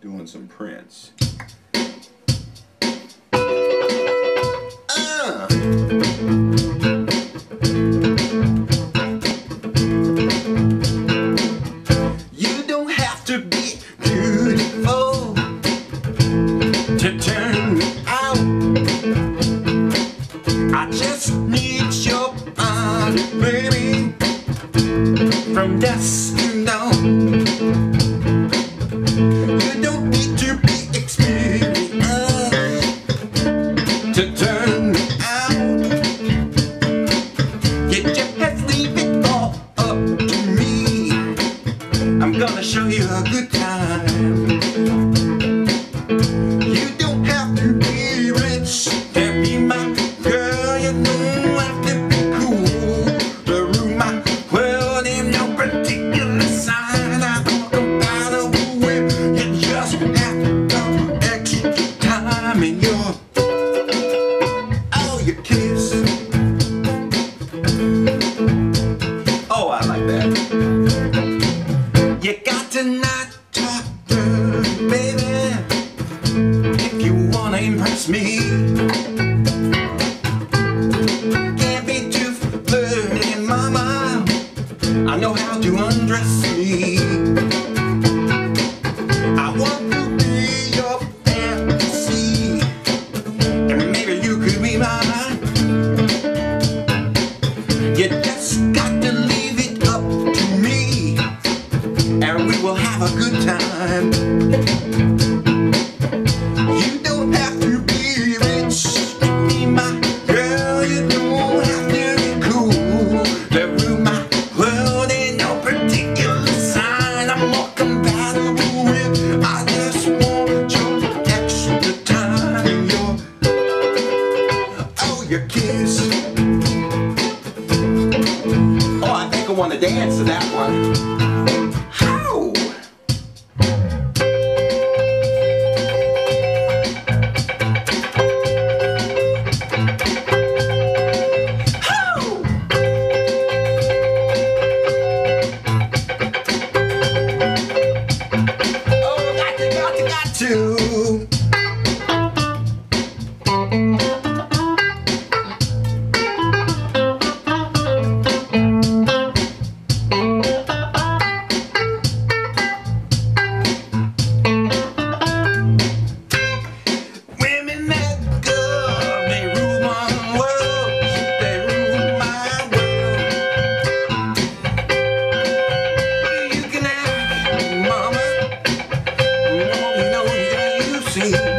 doing some Prince. You to turn me out. You just leave it all up to me. I'm gonna show you a good time. You don't have to be rich to be my girl. You don't have to be cool to rule my world in no particular sign. I don't buy compatible with you. Just have some extra time in your wanna me. Can't be too flirty, mama. I know how to undress me. I want to be your fantasy, and maybe you could be mine. You just got to leave it up to me and we will have a good time. Oh your kiss. Oh, I think I want to dance to that one. See.